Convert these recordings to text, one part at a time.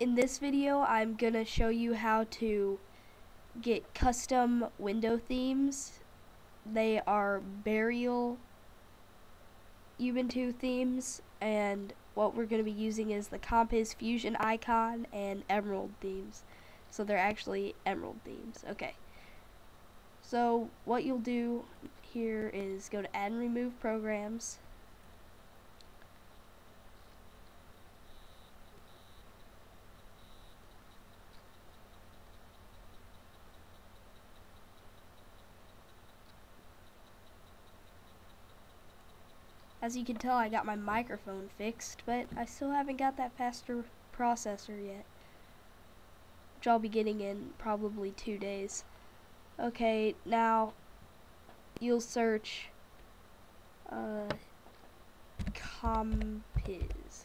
in this video I'm gonna show you how to get custom window themes. They are Beryl Ubuntu themes and what we're going to be using is the Compiz Fusion icon and Emerald themes. So they're actually Emerald themes okay. So what you'll do here is go to add and remove programs As you can tell, I got my microphone fixed, but I still haven't got that faster processor yet. Which I'll be getting in probably two days. Okay, now you'll search uh, Compiz.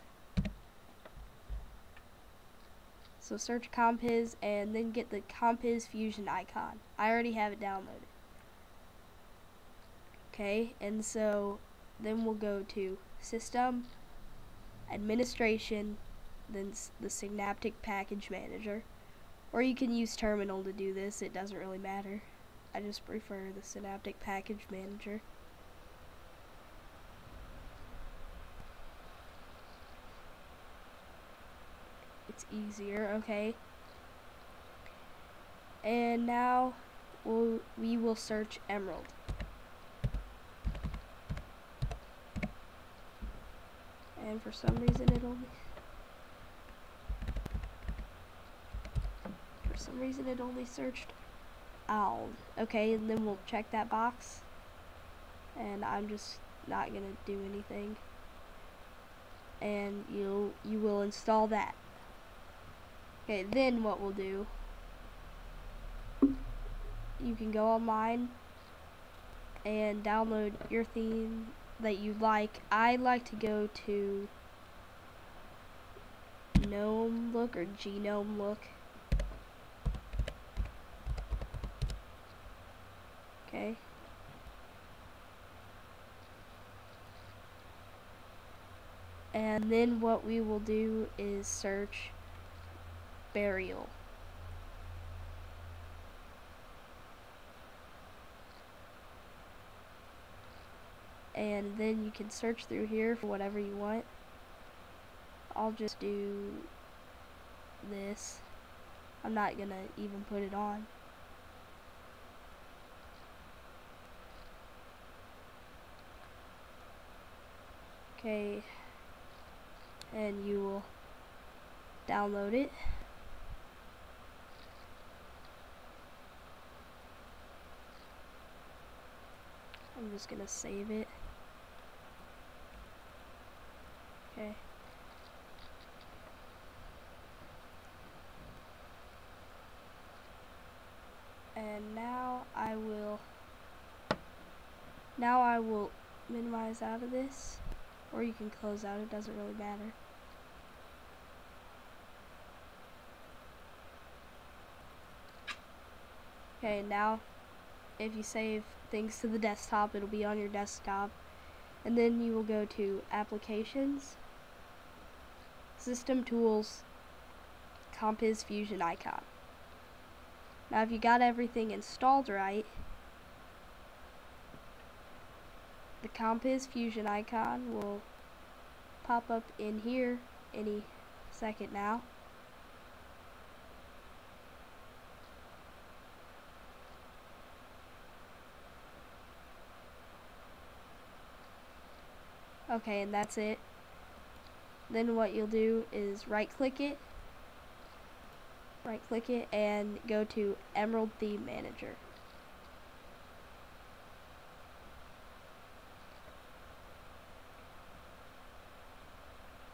So search Compiz and then get the Compiz Fusion icon. I already have it downloaded. Okay, and so then we'll go to System, Administration, then the Synaptic Package Manager. Or you can use Terminal to do this, it doesn't really matter. I just prefer the Synaptic Package Manager. It's easier, okay. And now we'll, we will search Emerald. For some reason it only for some reason it only searched owl. Okay and then we'll check that box. And I'm just not gonna do anything. And you'll you will install that. Okay then what we'll do you can go online and download your theme that you like. I like to go to GNOME look or genome look. Okay. And then what we will do is search Beryl. And then you can search through here for whatever you want. I'll just do this. I'm not gonna even put it on. Okay. And you will download it. I'm just gonna save it Okay. And now I will now I will minimize out of this or you can close out it doesn't really matter okay now if you save things to the desktop it'll be on your desktop and then you will go to applications System Tools, Compiz Fusion icon. Now if you got everything installed right, the Compiz Fusion icon will pop up in here any second now. Okay, and that's it then what you'll do is right click it right click it and go to Emerald Theme Manager.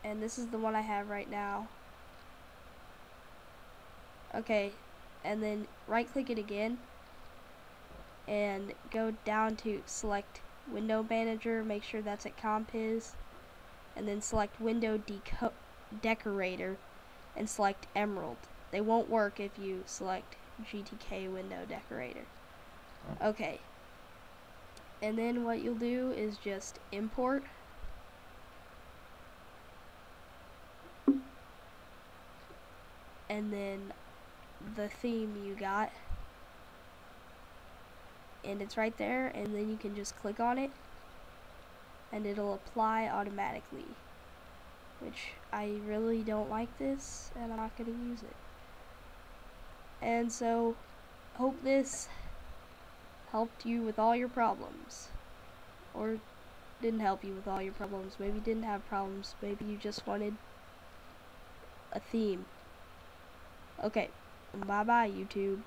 And this is the one I have right now. Okay and then right click it again and go down to select window manager make sure that's at compiz and then select window decorator and select emerald. They won't work if you select GTK window decorator. Oh. Okay. And then what you'll do is just import and then the theme you got and it's right there and then you can just click on it and it'll apply automatically which I really don't like this and I'm not going to use it. And so hope this helped you with all your problems. Or didn't help you with all your problems. Maybe you didn't have problems. Maybe you just wanted a theme. Okay. Bye bye YouTube